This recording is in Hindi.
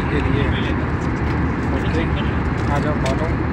के लिए। ओके आ जाओ फॉलो